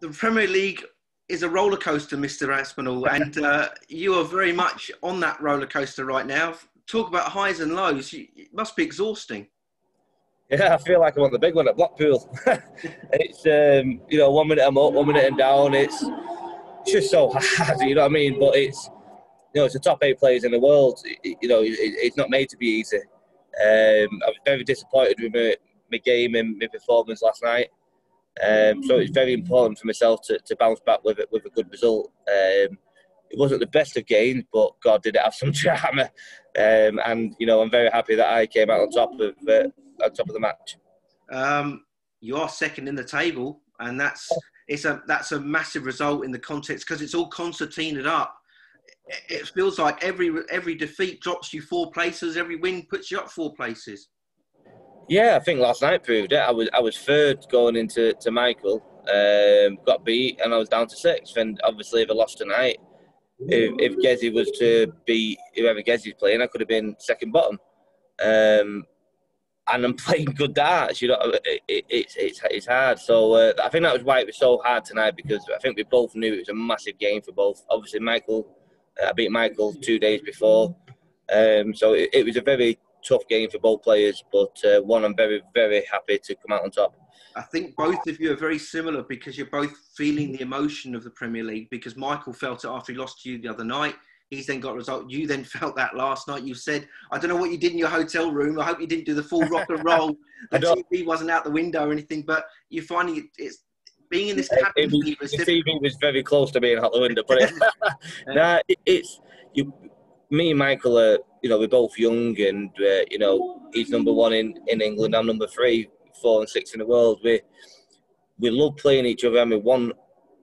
the Premier League is a roller coaster, Mr. Aspinall, and uh, you are very much on that roller coaster right now. Talk about highs and lows. It must be exhausting. Yeah, I feel like I'm on the big one at Blackpool. it's um, you know one minute I'm up, one minute I'm down. It's, it's just so hard, you know what I mean? But it's you know it's the top eight players in the world. you know it, it's not made to be easy. Um, I was very disappointed with my, my game and my performance last night. Um, so it's very important for myself to, to bounce back with it with a good result. Um, it wasn't the best of games, but God did it have some charm. Um, and you know, I'm very happy that I came out on top of uh, on top of the match. Um, you are second in the table, and that's it's a that's a massive result in the context because it's all concertinaed up. It feels like every every defeat drops you four places, every win puts you up four places. Yeah, I think last night proved it. I was I was third going into to Michael, um, got beat, and I was down to sixth. And obviously, if I lost tonight, if, if Gezi was to beat whoever Gezi's playing, I could have been second bottom. Um, and I'm playing good darts. You know, it, it, it's it's it's hard. So uh, I think that was why it was so hard tonight because I think we both knew it was a massive game for both. Obviously, Michael, uh, I beat Michael two days before, um, so it, it was a very tough game for both players, but uh, one I'm very, very happy to come out on top. I think both of you are very similar because you're both feeling the emotion of the Premier League. Because Michael felt it after he lost to you the other night. He's then got a result. You then felt that last night. You said, "I don't know what you did in your hotel room. I hope you didn't do the full rock and roll. the TV wasn't out the window or anything." But you're finding it, it's being in this cabin. It, was, the TV was very close to being out the window, but it, nah, it, it's you. Me and Michael are you know, we're both young, and uh, you know, he's number one in, in England. I'm number three, four, and six in the world. We we love playing each other, and we want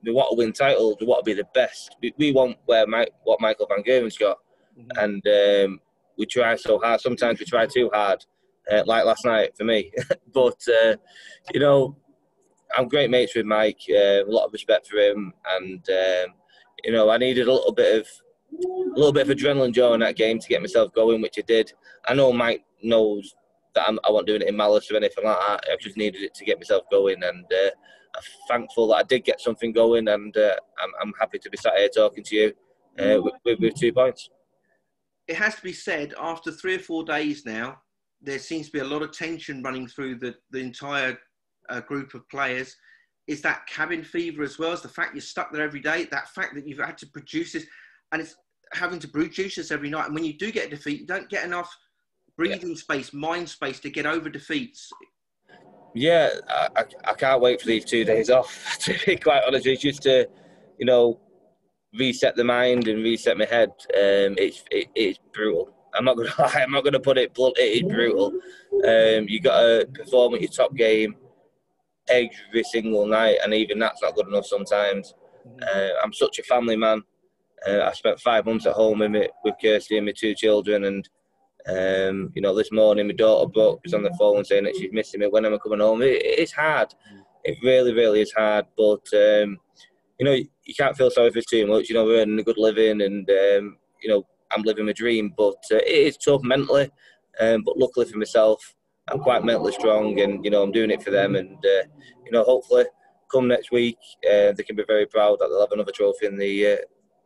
we want to win titles. We want to be the best. We, we want where Mike, what Michael Van Gerwen's got, mm-hmm. and um, we try so hard. Sometimes we try too hard, uh, like last night for me. but uh, you know, I'm great mates with Mike. Uh, a lot of respect for him, and um, you know, I needed a little bit of a little bit of adrenaline during that game to get myself going, which I did. I know Mike knows that I'm, I wasn't doing it in malice or anything like that. I just needed it to get myself going, and uh, I'm thankful that I did get something going, and uh, I'm, I'm, happy to be sat here talking to you uh, with, with, with two points. It has to be said, after three or four days now, there seems to be a lot of tension running through the, the entire uh, group of players. Is that cabin fever as well as the fact you're stuck there every day? That fact that you've had to produce this and it's having to brew juices every night. And when you do get a defeat, you don't get enough breathing yeah. space, mind space to get over defeats. Yeah, I, I can't wait for these two days off. To be quite honest, it's just to, you know, reset the mind and reset my head. Um, it's it, it's brutal. I'm not gonna lie. I'm not gonna put it blunt. It is brutal. Um, you got to perform at your top game every single night, and even that's not good enough sometimes. Mm-hmm. Uh, I'm such a family man. Uh, I spent five months at home with, me, with Kirsty and my two children, and um, you know, this morning my daughter Brooke was on the phone saying that she's missing me. When am I coming home? It, it's hard. It really, really is hard. But um, you know, you can't feel sorry for too much. You know, we're earning a good living, and um, you know, I'm living my dream. But uh, it is tough mentally. Um, but luckily for myself, I'm quite mentally strong, and you know, I'm doing it for them. And uh, you know, hopefully, come next week, uh, they can be very proud that they'll have another trophy in the uh,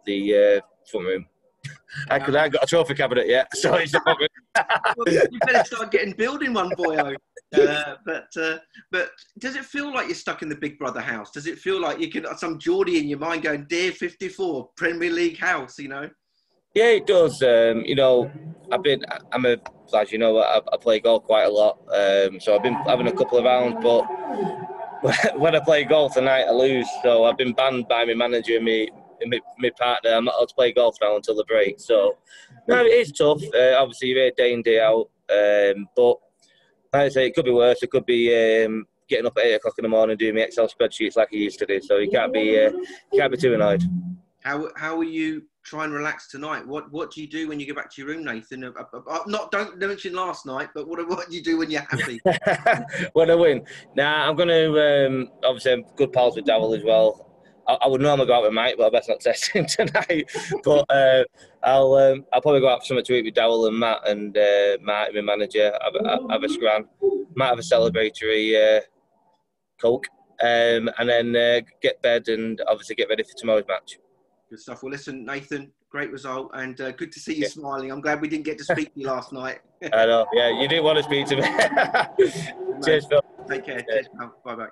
the uh, front room. I could I got a trophy cabinet yet, so it's well, you better start getting building one, boyo. Uh, but uh, but does it feel like you're stuck in the Big Brother house? Does it feel like you can some Geordie in your mind going, "Dear 54 Premier League house," you know? Yeah, it does. Um, you know, I've been, I'm a, as you know, I, I play golf quite a lot. Um, so I've been having a couple of rounds, but when I play golf tonight, I lose. So I've been banned by my manager and me, my, my partner. I'm not allowed to play golf now until the break. So, no, it is tough. Uh, obviously, you're here day in, day out. Um, but, like I say, it could be worse. It could be um, getting up at 8 o'clock in the morning doing my Excel spreadsheets like I used to do. So, you can't be, uh, you can't be too annoyed. How, how are you try and relax tonight? What what do you do when you get back to your room, Nathan? Uh, uh, uh, not don't mention last night, but what what do you do when you're happy? when I win, nah, I'm gonna um, obviously I'm good pals with Dowell as well. I, I, would normally go out with Mike, but I best not test him tonight. but uh, I'll um, I'll probably go out for something to eat with Dowell and Matt and uh, Matt, my manager. Have a, have a scran. Might have a celebratory uh, coke. um, and then uh, get bed and obviously get ready for tomorrow's match. Good stuff. Well, listen, Nathan, great result and uh, good to see you yeah. smiling. I'm glad we didn't get to speak to you last night. I know. Yeah, you didn't want to speak to me. Cheers, Phil. Take care. Cheers. Bye bye.